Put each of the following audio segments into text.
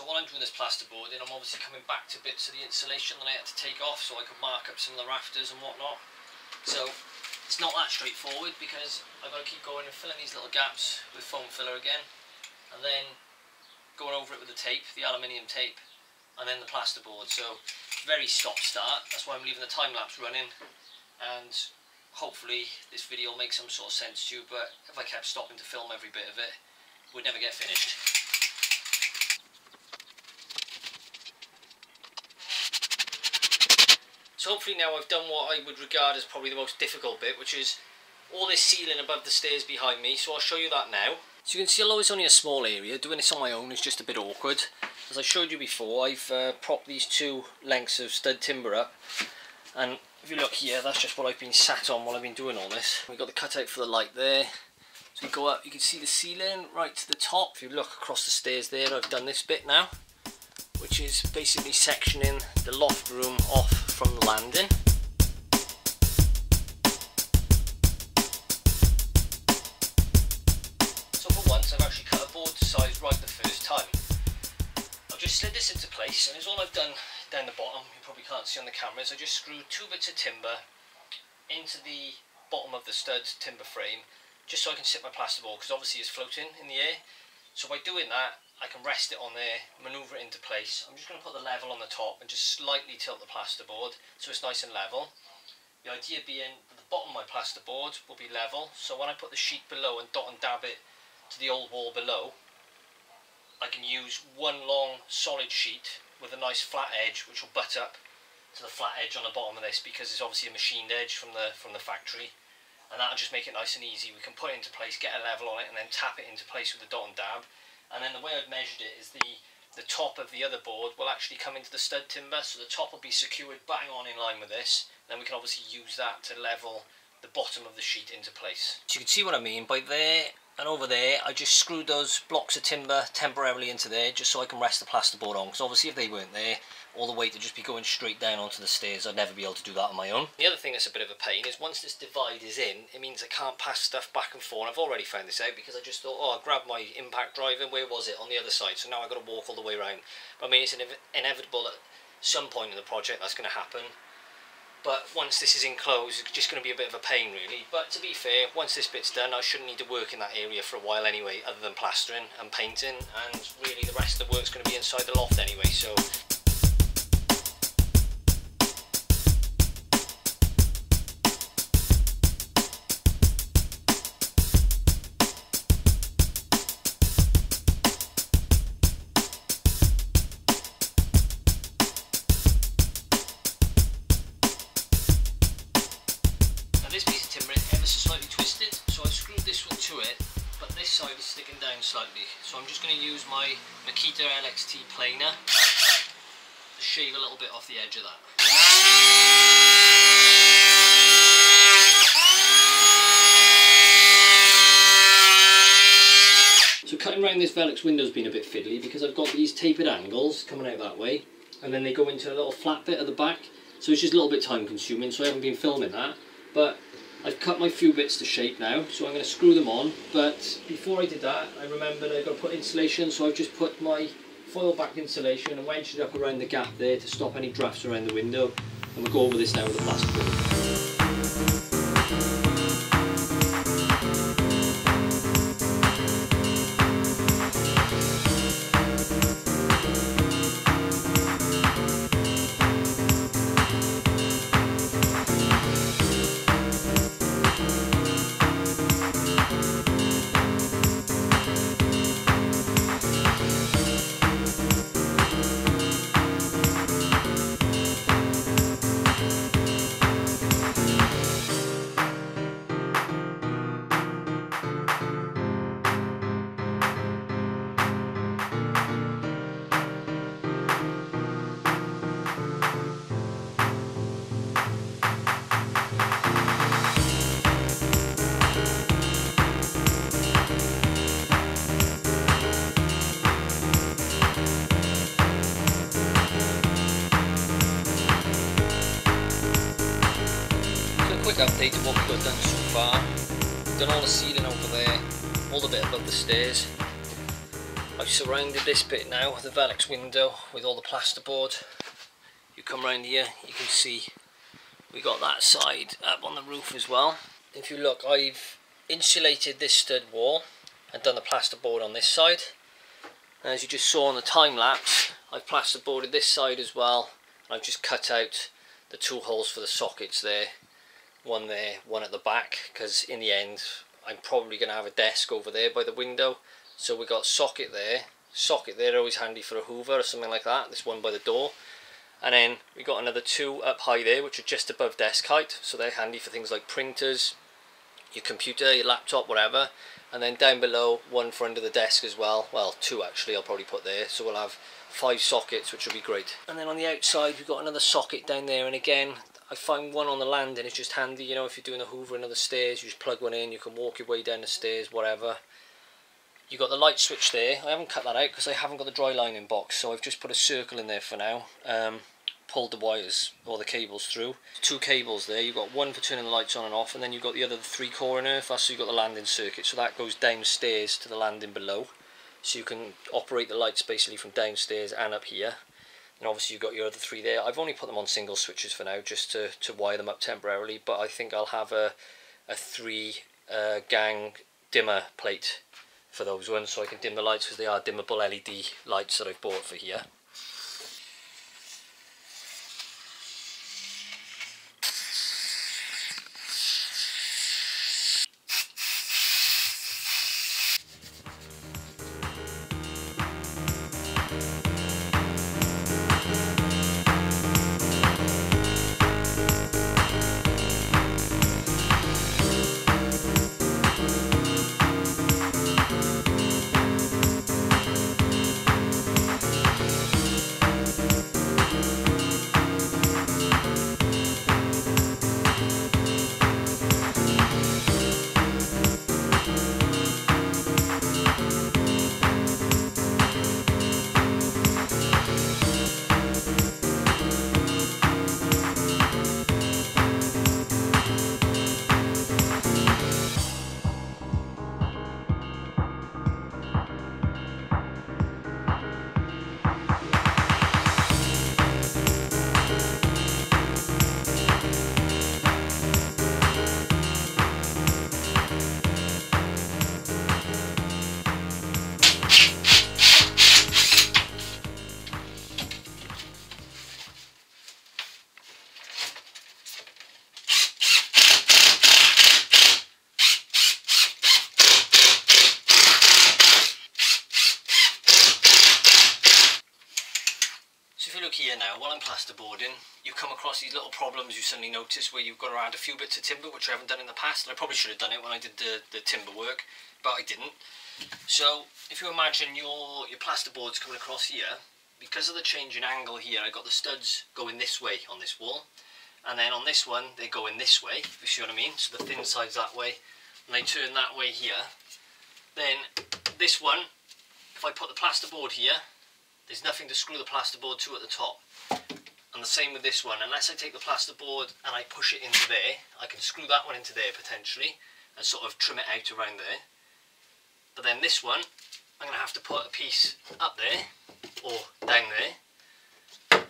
So while I'm doing this plasterboard, then I'm obviously coming back to bits of the insulation that I had to take off so I could mark up some of the rafters and whatnot. So it's not that straightforward because I've got to keep going and filling these little gaps with foam filler again and then going over it with the tape, the aluminium tape and then the plasterboard. So very stop start, that's why I'm leaving the time lapse running and hopefully this video will make some sort of sense to you but if I kept stopping to film every bit of it, we'd never get finished. So hopefully now I've done what I would regard as probably the most difficult bit, which is all this ceiling above the stairs behind me. So I'll show you that now. So you can see although it's only a small area, doing this on my own is just a bit awkward. As I showed you before, I've uh, propped these two lengths of stud timber up. And if you look here, that's just what I've been sat on while I've been doing all this. We've got the cutout for the light there. So you go up, you can see the ceiling right to the top. If you look across the stairs there, I've done this bit now which is basically sectioning the loft room off from landing. So for once I've actually cut a board to size right the first time. I've just slid this into place and it's all I've done down the bottom, you probably can't see on the camera, is I just screwed two bits of timber into the bottom of the stud timber frame just so I can sit my plasterboard because obviously it's floating in the air. So by doing that I can rest it on there, manoeuvre it into place. I'm just going to put the level on the top and just slightly tilt the plasterboard so it's nice and level. The idea being the bottom of my plasterboard will be level, so when I put the sheet below and dot and dab it to the old wall below, I can use one long solid sheet with a nice flat edge which will butt up to the flat edge on the bottom of this because it's obviously a machined edge from the from the factory and that'll just make it nice and easy. We can put it into place, get a level on it and then tap it into place with the dot and dab and then the way I've measured it is the the top of the other board will actually come into the stud timber so the top will be secured bang on in line with this then we can obviously use that to level the bottom of the sheet into place. So you can see what I mean by there and over there I just screwed those blocks of timber temporarily into there just so I can rest the plasterboard on. Because obviously if they weren't there all the weight would just be going straight down onto the stairs. I'd never be able to do that on my own. The other thing that's a bit of a pain is once this divide is in it means I can't pass stuff back and forth. I've already found this out because I just thought oh I'll grab my impact drive and where was it? On the other side. So now I've got to walk all the way around. But I mean it's inevitable at some point in the project that's going to happen but once this is enclosed it's just going to be a bit of a pain really. But to be fair once this bit's done I shouldn't need to work in that area for a while anyway other than plastering and painting. And really the rest of the work's going to be inside the loft anyway so LXT planer. Shave a little bit off the edge of that. So cutting around this Velux window's been a bit fiddly because I've got these tapered angles coming out that way and then they go into a little flat bit at the back. So it's just a little bit time consuming so I haven't been filming that. But I've cut my few bits to shape now, so I'm going to screw them on, but before I did that, I remembered I've got to put insulation, so I've just put my foil back insulation and wedged it up around the gap there to stop any drafts around the window, and we'll go over this now with the plastic we've done so far. Done all the ceiling over there, all the bit above the stairs. I've surrounded this bit now with the Velux window with all the plasterboard. You come round here, you can see we got that side up on the roof as well. If you look, I've insulated this stud wall and done the plasterboard on this side. As you just saw on the time lapse, I've plasterboarded this side as well. I've just cut out the two holes for the sockets there. One there, one at the back, because in the end, I'm probably going to have a desk over there by the window. So we got socket there, socket there, always handy for a hoover or something like that. This one by the door. And then we got another two up high there, which are just above desk height. So they're handy for things like printers, your computer, your laptop, whatever. And then down below, one for under the desk as well. Well, two actually I'll probably put there. So we'll have five sockets, which will be great. And then on the outside, we've got another socket down there. And again, I find one on the landing. It's just handy, you know, if you're doing a hoovering of the stairs, you just plug one in. You can walk your way down the stairs, whatever. You've got the light switch there. I haven't cut that out because I haven't got the dry lining box. So I've just put a circle in there for now. Um, pulled the wires or the cables through. Two cables there, you've got one for turning the lights on and off and then you've got the other three core in earth, that's so you've got the landing circuit, so that goes downstairs to the landing below. So you can operate the lights basically from downstairs and up here. And obviously you've got your other three there. I've only put them on single switches for now just to, to wire them up temporarily, but I think I'll have a, a three uh, gang dimmer plate for those ones so I can dim the lights because they are dimmable LED lights that I've bought for here. Plasterboarding, you come across these little problems you suddenly notice where you've got to add a few bits of timber, which I haven't done in the past, and I probably should have done it when I did the, the timber work, but I didn't. So, if you imagine your, your plasterboards coming across here, because of the change in angle here, I got the studs going this way on this wall, and then on this one, they're going this way, if you see what I mean, so the thin side's that way, and they turn that way here, then this one, if I put the plasterboard here, there's nothing to screw the plasterboard to at the top. And the same with this one, unless I take the plasterboard and I push it into there, I can screw that one into there potentially and sort of trim it out around there. But then this one, I'm going to have to put a piece up there or down there,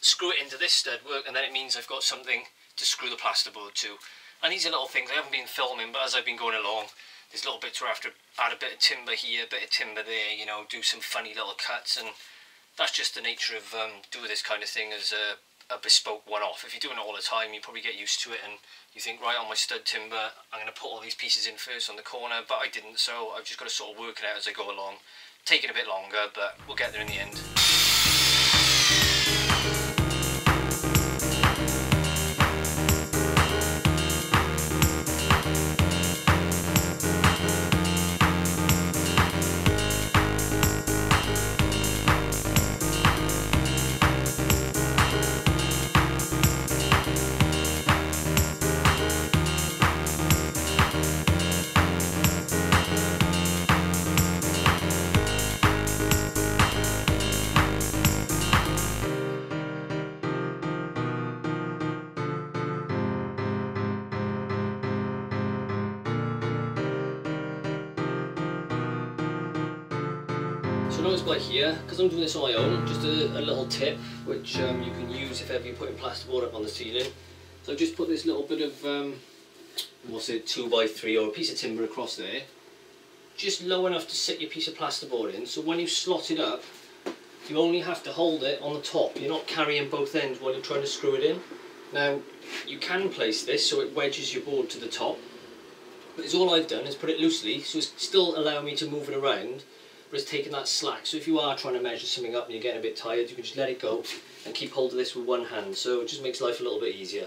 screw it into this stud work and then it means I've got something to screw the plasterboard to. And these are little things, I haven't been filming but as I've been going along, there's little bits where I have to add a bit of timber here, a bit of timber there, you know, do some funny little cuts and that's just the nature of um, doing this kind of thing as a, a bespoke one-off. If you're doing it all the time, you probably get used to it and you think, right, on my stud timber, I'm going to put all these pieces in first on the corner, but I didn't, so I've just got to sort of work it out as I go along. Taking a bit longer, but we'll get there in the end. So notice by here, because I'm doing this on my own, just a, a little tip which um, you can use if ever you're putting plasterboard up on the ceiling. So I've just put this little bit of, um, what's it, 2x3 or a piece of timber across there. Just low enough to sit your piece of plasterboard in, so when you slot it up, you only have to hold it on the top. You're not carrying both ends while you're trying to screw it in. Now, you can place this so it wedges your board to the top, but it's all I've done is put it loosely, so it's still allowing me to move it around, it's taking that slack. So if you are trying to measure something up and you're getting a bit tired, you can just let it go and keep hold of this with one hand. So it just makes life a little bit easier.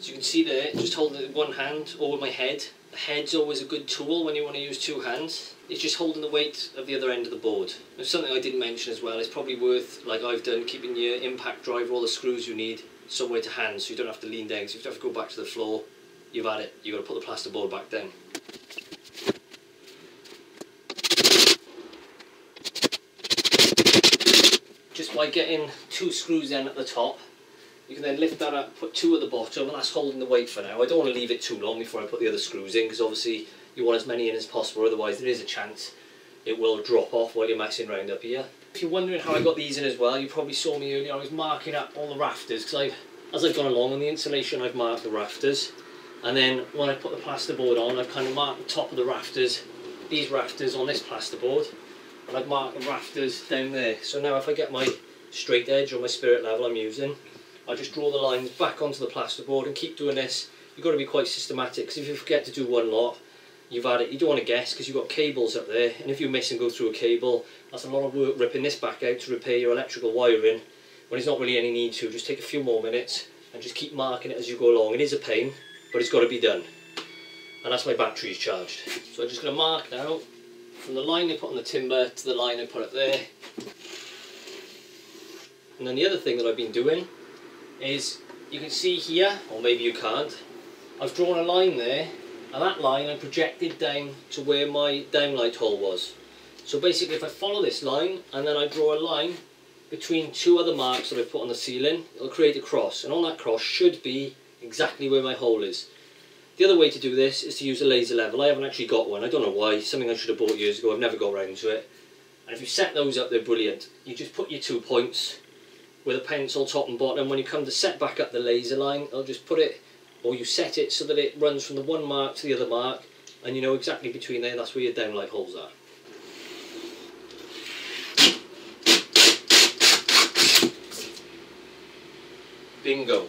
So you can see there, just holding it with one hand over my head. The head's always a good tool when you want to use two hands. It's just holding the weight of the other end of the board. Something I didn't mention as well, it's probably worth, like I've done, keeping your impact driver, all the screws you need, somewhere to hand so you don't have to lean down. So if you have to go back to the floor, you've had it. You've got to put the plasterboard back down. By getting two screws in at the top, you can then lift that up, put two at the bottom, and that's holding the weight for now. I don't want to leave it too long before I put the other screws in, because obviously you want as many in as possible, otherwise there is a chance it will drop off while you're messing around up here. If you're wondering how I got these in as well, you probably saw me earlier, I was marking up all the rafters, because as I've gone along on the insulation, I've marked the rafters, and then when I put the plasterboard on, I've kind of marked the top of the rafters, these rafters on this plasterboard, and I've marked the rafters down there. So now if I get my straight edge or my spirit level I'm using, I just draw the lines back onto the plasterboard and keep doing this. You've got to be quite systematic because if you forget to do one lot, you've had it, you don't want to guess because you've got cables up there and if you miss and go through a cable, that's a lot of work ripping this back out to repair your electrical wiring when there's not really any need to. Just take a few more minutes and just keep marking it as you go along. It is a pain, but it's got to be done. And that's my batteries charged. So I'm just going to mark now from the line they put on the timber to the line I put up there. And then the other thing that I've been doing is you can see here, or maybe you can't, I've drawn a line there and that line I projected down to where my downlight hole was. So basically if I follow this line and then I draw a line between two other marks that I've put on the ceiling, it'll create a cross and on that cross should be exactly where my hole is. The other way to do this is to use a laser level. I haven't actually got one, I don't know why, something I should have bought years ago, I've never got around to it. And if you set those up, they're brilliant. You just put your two points with a pencil top and bottom. When you come to set back up the laser line, I'll just put it, or you set it so that it runs from the one mark to the other mark, and you know exactly between there, that's where your downlight holes are. Bingo.